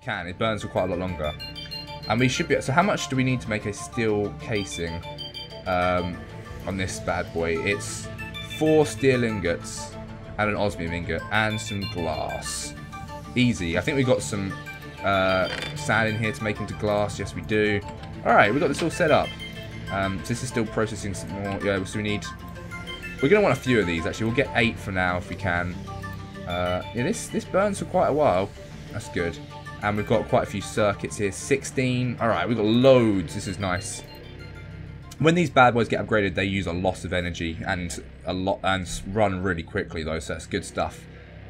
Can. It burns for quite a lot longer. And we should be... So how much do we need to make a steel casing um, on this bad boy? It's four steel ingots and an osmium ingot and some glass. Easy. I think we got some uh, sand in here to make into glass. Yes, we do. Alright, we got this all set up. Um, so this is still processing some more. Yeah, so we need... We're going to want a few of these, actually. We'll get eight for now if we can. Uh, yeah, this, this burns for quite a while. That's good. And we've got quite a few circuits here. 16. Alright, we've got loads. This is nice. When these bad boys get upgraded, they use a lot of energy and a lot and run really quickly though, so that's good stuff.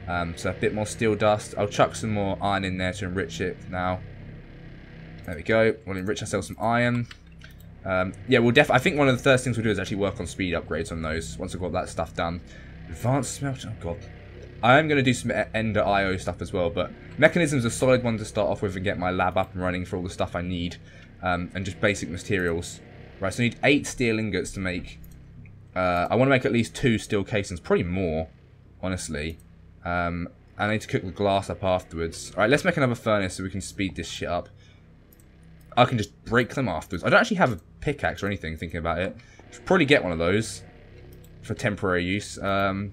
Um, so a bit more steel dust. I'll chuck some more iron in there to enrich it now. There we go. We'll enrich ourselves some iron. Um, yeah, we'll def. I think one of the first things we'll do is actually work on speed upgrades on those once we've got that stuff done. Advanced smelter. Oh god. I am going to do some Ender IO stuff as well, but Mekanism's a solid one to start off with and get my lab up and running for all the stuff I need. Um, and just basic materials. Right, so I need eight steel ingots to make... Uh, I want to make at least two steel casings, probably more, honestly. Um, I need to cook the glass up afterwards. Alright, let's make another furnace so we can speed this shit up. I can just break them afterwards. I don't actually have a pickaxe or anything, thinking about it. Should probably get one of those for temporary use. Um,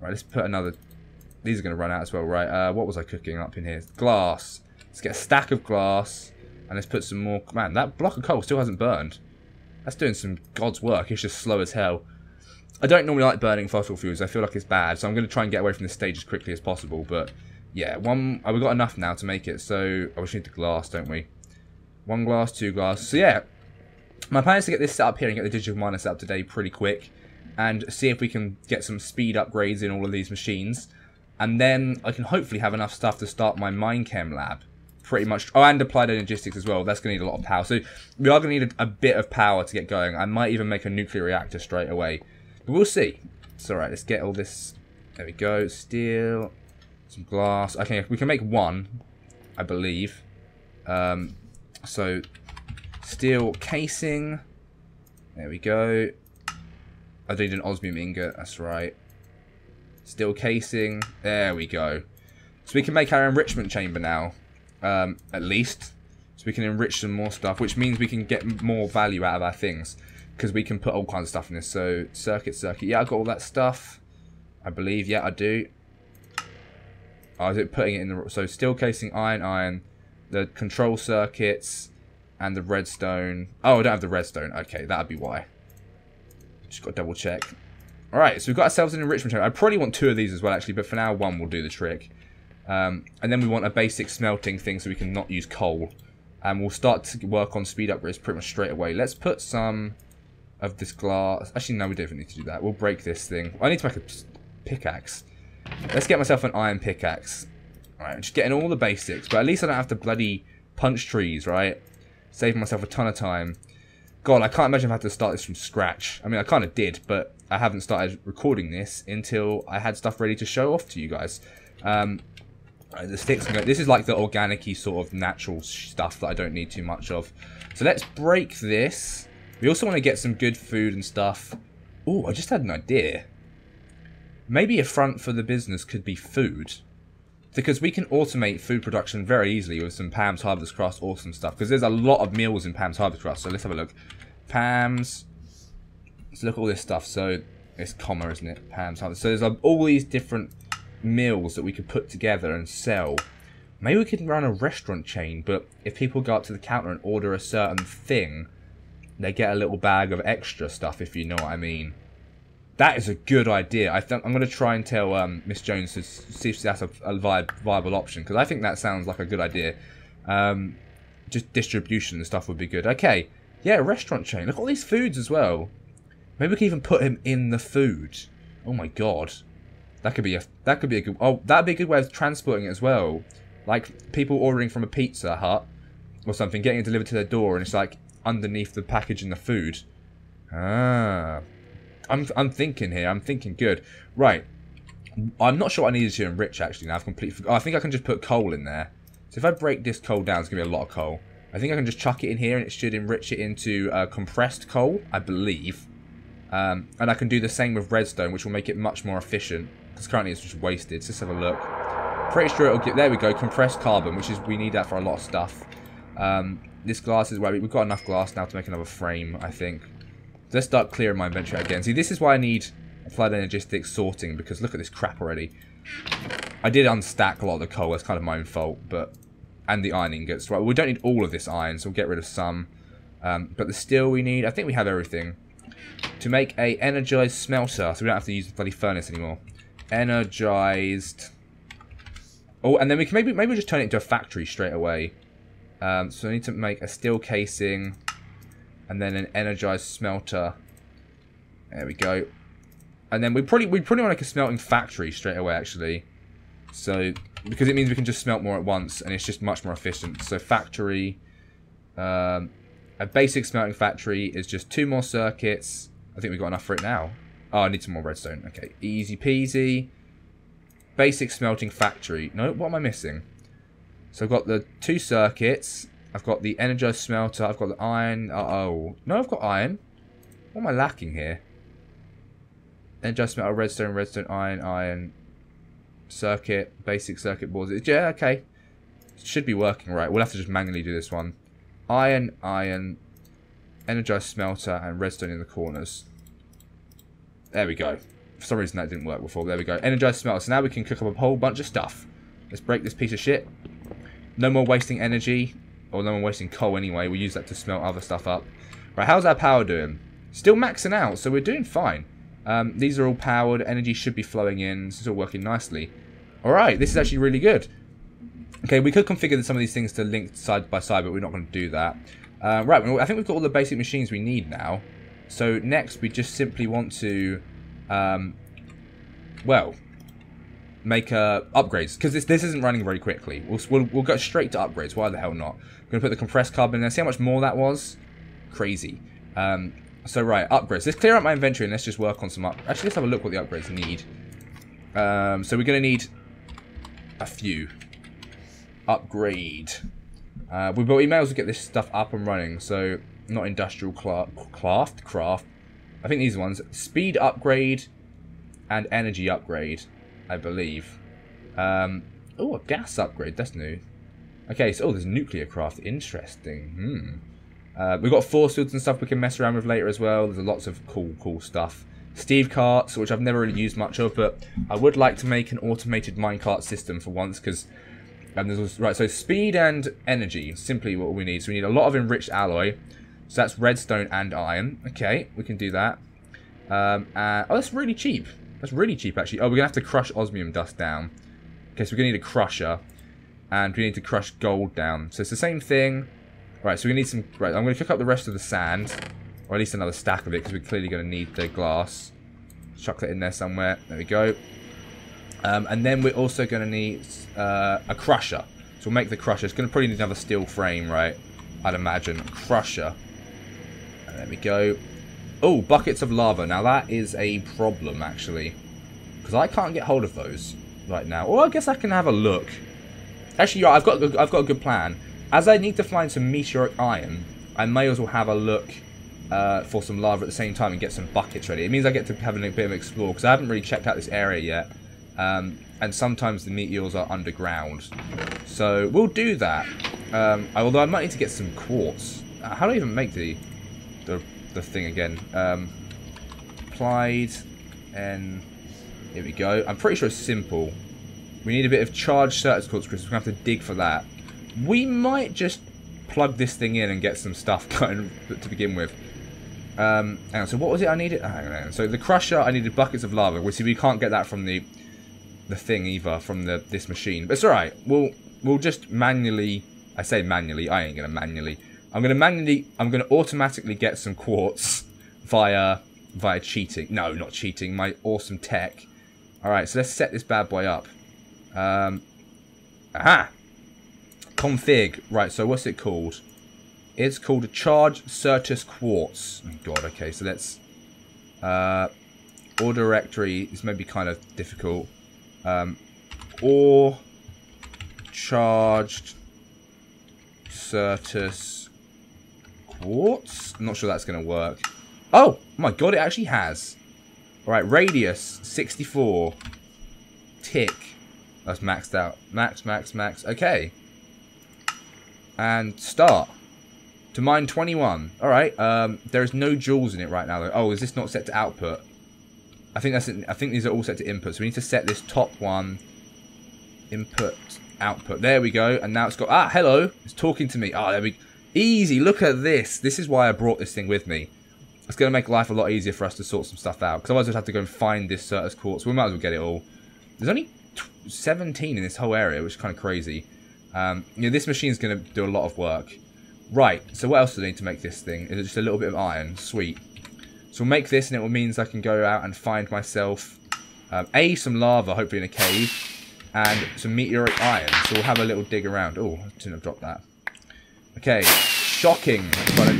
right, let's put another... These are going to run out as well, right? Uh, what was I cooking up in here? Glass. Let's get a stack of glass. And let's put some more... Man, that block of coal still hasn't burned. That's doing some God's work. It's just slow as hell. I don't normally like burning fossil fuels. I feel like it's bad. So I'm going to try and get away from this stage as quickly as possible. But, yeah. one. Oh, we've got enough now to make it. So, oh, we need the glass, don't we? One glass, two glass. So, yeah. My plan is to get this set up here and get the digital miner set up today pretty quick. And see if we can get some speed upgrades in all of these machines. And then I can hopefully have enough stuff to start my Minechem lab. Pretty much. Oh, and applied energistics as well. That's going to need a lot of power. So we are going to need a, a, bit of power to get going. I might even make a nuclear reactor straight away. But we'll see. It's alright. Let's get all this. There we go. Steel. Some glass. Okay, we can make one. I believe. Um, so, steel casing. There we go. I need an osmium ingot. That's right. Steel casing. There we go. So we can make our enrichment chamber now. Um, at least. So we can enrich some more stuff. Which means we can get more value out of our things. Because we can put all kinds of stuff in this. So, circuit, circuit. Yeah, I've got all that stuff. I believe. Yeah, I do. Oh, is it putting it in the... So, steel casing, iron, iron. The control circuits. And the redstone. Oh, I don't have the redstone. Okay, that'd be why. Just got to double check. Alright, so we've got ourselves an enrichment chamber. I probably want two of these as well, actually, but for now, one will do the trick. Um, and then we want a basic smelting thing so we can not use coal. And we'll start to work on speed upgrades pretty much straight away. Let's put some of this glass. Actually, no, we don't need to do that. We'll break this thing. I need to make a pickaxe. Let's get myself an iron pickaxe. Alright, I'm just getting all the basics. But at least I don't have to bloody punch trees, right? Saving myself a ton of time. God, I can't imagine if I had to start this from scratch. I mean, I kind of did, but I haven't started recording this until I had stuff ready to show off to you guys. Um, the sticks, go, this is like the organic sort of natural stuff that I don't need too much of. So let's break this. We also want to get some good food and stuff. Oh, I just had an idea. Maybe a front for the business could be food. Because we can automate food production very easily with some Pam's HarvestCraft awesome stuff. Because there's a lot of meals in Pam's HarvestCraft. So let's have a look. Pam's Let's look at all this stuff. So it's comma, isn't it? Pam's Harvest. So there's uh, all these different meals that we could put together and sell. Maybe we could run a restaurant chain, but if people go up to the counter and order a certain thing, they get a little bag of extra stuff, if you know what I mean. That is a good idea. I I'm going to try and tell um, Miss Jones to see if that's a, a viable option, because I think that sounds like a good idea. Um, just distribution and stuff would be good. Okay, yeah, restaurant chain. Look at all these foods as well. Maybe we can even put him in the food. Oh my god. That could be a that could be a good oh that'd be a good way of transporting it as well. Like people ordering from a pizza hut or something, getting it delivered to their door and it's like underneath the package and the food. Ah. I'm I'm thinking here, I'm thinking good. Right. I'm not sure what I needed to enrich actually now. I've completely oh, I think I can just put coal in there. So if I break this coal down, it's gonna be a lot of coal. I think I can just chuck it in here and it should enrich it into uh, compressed coal, I believe. Um, and I can do the same with redstone, which will make it much more efficient. Because currently it's just wasted. So let's have a look. Pretty sure it'll get... There we go. Compressed carbon, which is... We need that for a lot of stuff. Um, this glass is where... We've got enough glass now to make another frame, I think. Let's start clearing my inventory again. See, this is why I need applied energistic sorting, because look at this crap already. I did unstack a lot of the coal. That's kind of my own fault, but... And the iron ingots. Right, we don't need all of this iron, so we'll get rid of some. Um, but the steel we need... I think we have everything. To make a energized smelter, so we don't have to use the bloody furnace anymore. Energized... Oh, and then we can maybe maybe just turn it into a factory straight away. Um, so I need to make a steel casing and then an energized smelter. There we go. And then we probably we probably want like a smelting factory straight away actually. So because it means we can just smelt more at once and it's just much more efficient. So factory um, a basic smelting factory is just two more circuits. I think we've got enough for it now. Oh, I need some more redstone. Okay, easy peasy. Basic smelting factory. No, what am I missing? So I've got the two circuits. I've got the energized smelter. I've got the iron. Uh oh. No, I've got iron. What am I lacking here? Energized smelter, redstone, redstone, iron, iron. Circuit, basic circuit boards. Yeah, okay. Should be working right. We'll have to just manually do this one. Iron, iron, energized smelter, and redstone in the corners. There we go. For some reason that didn't work before. There we go. Energized smelter. So now we can cook up a whole bunch of stuff. Let's break this piece of shit. No more wasting energy. No more wasting coal anyway. We'll use that to smelt other stuff up. Right, how's our power doing? Still maxing out, so we're doing fine. Um, these are all powered. Energy should be flowing in. Is all working nicely. Alright, this is actually really good. Okay, we could configure some of these things to link side by side, but we're not going to do that. Uh, right, I think we've got all the basic machines we need now. So next, we just simply want to, um, well, make uh, upgrades because this this isn't running very quickly. We'll, we'll, we'll go straight to upgrades. Why the hell not? I'm gonna put the compressed carbon in there. See how much more that was? Crazy. Um, so right, upgrades. Let's clear out my inventory and let's just work on some up. Actually, let's have a look what the upgrades need. Um, so we're gonna need a few. Upgrade. Uh, we, but we may well get this stuff up and running. So not industrial craft, craft. I think these ones. Speed upgrade and energy upgrade, I believe. Um, oh, a gas upgrade. That's new. Okay, so oh, there's nuclear craft. Interesting. Hmm. Uh, we've got force fields and stuff we can mess around with later as well. There's lots of cool, cool stuff. Steve carts, which I've never really used much of, but I would like to make an automated minecart system for once because and there's right. So speed and energy, simply what we need. So we need a lot of enriched alloy. So that's redstone and iron. Okay, we can do that. Um, uh, oh, that's really cheap. That's really cheap, actually. Oh, we're going to have to crush osmium dust down. Okay, so we're going to need a crusher. And we need to crush gold down. So it's the same thing. Right, so we need some... Right, I'm going to cook up the rest of the sand. Or at least another stack of it, because we're clearly going to need the glass. Chuck that in there somewhere. There we go. Um, and then we're also going to need uh, a crusher. So we'll make the crusher. It's going to probably need another steel frame, right? I'd imagine. Crusher. And there we go. Oh, buckets of lava. Now that is a problem, actually. Because I can't get hold of those right now. Or I guess I can have a look. Actually, yeah, I've got, I've got a good plan. As I need to find some meteoric iron, I may as well have a look uh, for some lava at the same time and get some buckets ready. It means I get to have a bit of an explore, because I haven't really checked out this area yet. Um, and sometimes the meteors are underground. So we'll do that. Um, although I might need to get some quartz. Uh, how do I even make the the, the thing again? Um, applied and here we go. I'm pretty sure it's simple. We need a bit of charged certus quartz crystals. We're gonna have to dig for that. We might just plug this thing in and get some stuff going to begin with. Um, and so what was it I needed? Oh, so the crusher, I needed buckets of lava. We see we can't get that from the the thing either from the this machine. But it's alright. We'll we'll just manually I say manually, I ain't gonna manually. I'm gonna manually I'm gonna automatically get some quartz via via cheating. No, not cheating, my awesome tech. Alright, so let's set this bad boy up. Um Aha! Config. Right, so what's it called? It's called a charge certus quartz. Oh god, okay, so let's uh or directory is maybe kind of difficult. Um, or charged Certus Quartz? I'm not sure that's going to work. Oh, my god, it actually has. Alright, radius 64. Tick. That's maxed out. Max, max, max. Okay. And start. To mine 21. Alright, um, there's no jewels in it right now though. Oh, is this not set to output? I think that's. I think these are all set to input. So we need to set this top one. Input, output. There we go. And now it's got. Ah, hello. It's talking to me. Ah, oh, there we. Easy. Look at this. This is why I brought this thing with me. It's going to make life a lot easier for us to sort some stuff out. Because otherwise we'd have to go and find this Certus quartz. We might as well get it all. There's only 17 in this whole area, which is kind of crazy. Um, you know, this machine's going to do a lot of work. Right, so what else do I need to make this thing? Is it just a little bit of iron? Sweet. So we'll make this and it will means I can go out and find myself um, A, some lava, hopefully in a cave, and some meteoric iron. So we'll have a little dig around. Oh, I shouldn't have dropped that. Okay, shocking.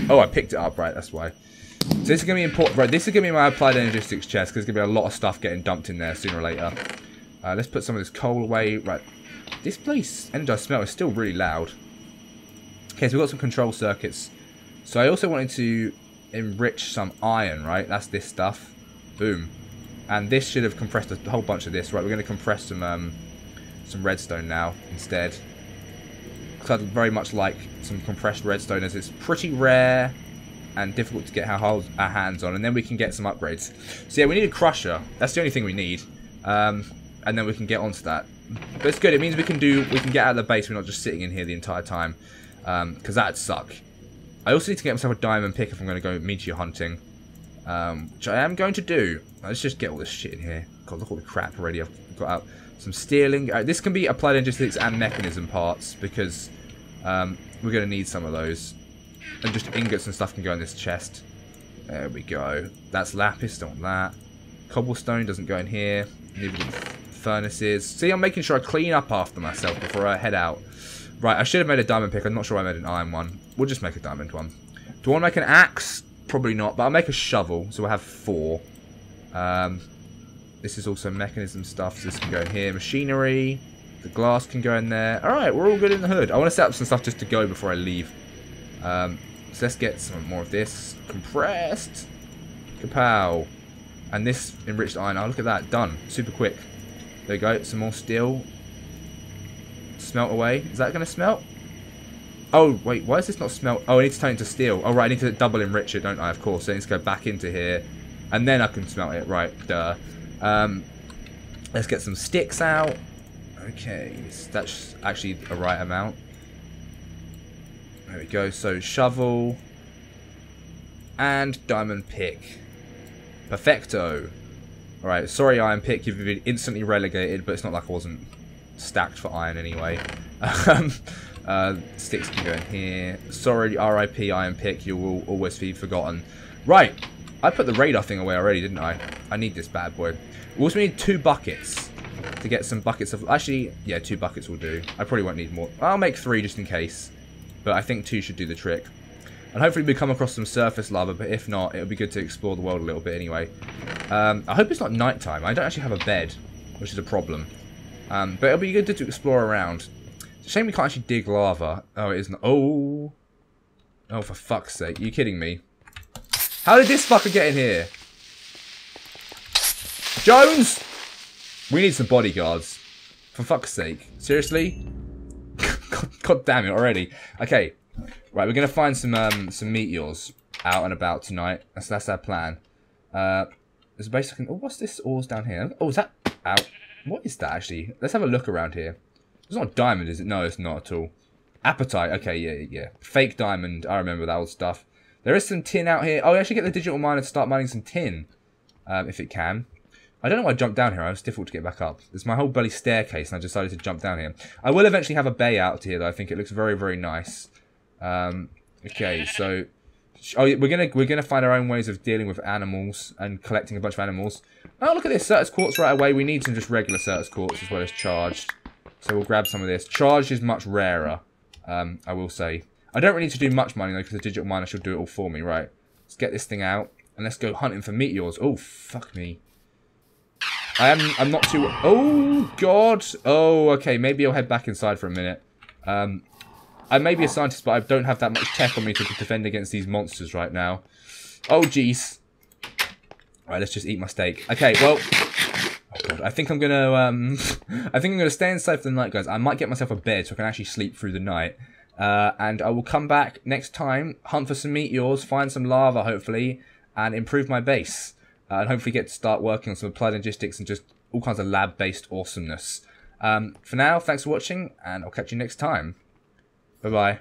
Oh, I picked it up, right, that's why. So this is going to be important. Right, this is going to be my applied energistics chest, because there's going to be a lot of stuff getting dumped in there sooner or later. Uh, let's put some of this coal away. Right, this place, energized smell, is still really loud. Okay, so we've got some control circuits. So I also wanted to enrich some iron, right? That's this stuff. Boom. And this should have compressed a whole bunch of this. Right, we're going to compress some um, some redstone now instead. Because I'd very much like some compressed redstone as it's pretty rare and difficult to get our, hands on. And then we can get some upgrades. So yeah, we need a crusher. That's the only thing we need. Um, and then we can get onto that. But it's good. It means we can do we can get out of the base. We're not just sitting in here the entire time. Because um, that'd suck. I also need to get myself a diamond pick if I'm going to go meteor hunting. Um, which I am going to do. Let's just get all this shit in here. God, look all the crap already I've got out. Some stealing. Uh, this can be applied energistics and Mekanism parts because um, we're going to need some of those. And just ingots and stuff can go in this chest. There we go. That's lapis, want that. Cobblestone doesn't go in here. Furnaces. See, I'm making sure I clean up after myself before I head out. Right, I should have made a diamond pick. I'm not sure I made an iron one. We'll just make a diamond one. Do I want to make an axe? Probably not, but I'll make a shovel. So we'll have four. Um, this is also Mekanism stuff, so this can go here. Machinery. The glass can go in there. Alright, we're all good in the hood. I want to set up some stuff just to go before I leave. Um, so let's get some more of this. Compressed. Kapow. And this enriched iron. Oh, look at that. Done. Super quick. There we go. Some more steel smelt away. Is that going to smelt? Oh, wait, why is this not smelt? Oh, I need to turn it into steel. Oh, right, I need to double enrich it, don't I? Of course. So I need to go back into here. And then I can smelt it. Right, duh. Um, let's get some sticks out. Okay, that's actually a right amount. There we go. So, shovel. And diamond pick. Perfecto. Alright, sorry Iron Pick, you've been instantly relegated, but it's not like I wasn't stacked for iron anyway. Um, uh, sticks can go in here. Sorry, RIP Iron Pick, you will always be forgotten. Right, I put the radar thing away already, didn't I? I need this bad boy. We also need two buckets to get some buckets of... Actually, yeah, two buckets will do. I probably won't need more. I'll make three just in case. But I think two should do the trick. And hopefully we come across some surface lava, but if not, it'll be good to explore the world a little bit anyway. Um, I hope it's not nighttime. I don't actually have a bed, which is a problem. Um, but it'll be good to, to explore around. It's a shame we can't actually dig lava. Oh, it isn't. Oh. Oh, for fuck's sake. Are you kidding me? How did this fucker get in here? Jones! We need some bodyguards. For fuck's sake. Seriously? God, God, damn it already. Okay. Right, we're going to find some um, some meteors out and about tonight. That's, that's our plan. Uh, there's basically... Oh, what's this ores down here? Oh, is that... Out. What is that, actually? Let's have a look around here. It's not a diamond, is it? No, it's not at all. Apatite. Okay, yeah, yeah. Fake diamond. I remember that old stuff. There is some tin out here. Oh, I actually get the digital miner to start mining some tin. Um, if it can. I don't know why I jumped down here. I was difficult to get back up. It's my whole bloody staircase, and I decided to jump down here. I will eventually have a bay out here, though. I think it looks very, very nice. Um, okay, so Oh, we're gonna we're gonna find our own ways of dealing with animals and collecting a bunch of animals. Oh, look at this Certus quartz right away. We need some just regular Certus quartz as well as charged. So we'll grab some of this. Charged is much rarer, um, I will say. I don't really need to do much mining though because the digital miner should do it all for me. Right, let's get this thing out and let's go hunting for meteors. Oh fuck me. I am I'm not too. Oh god. Oh okay. Maybe I'll head back inside for a minute. Um, I may be a scientist, but I don't have that much tech on me to defend against these monsters right now. Oh, jeez. Right, let's just eat my steak. Okay, well... God, I think I'm gonna um, I think I'm gonna stay inside for the night, guys. I might get myself a bed so I can actually sleep through the night. Uh, and I will come back next time, hunt for some meteors, find some lava, hopefully, and improve my base. Uh, and hopefully get to start working on some applied energistics and just all kinds of lab-based awesomeness. Um, for now, thanks for watching, and I'll catch you next time. Bye-bye.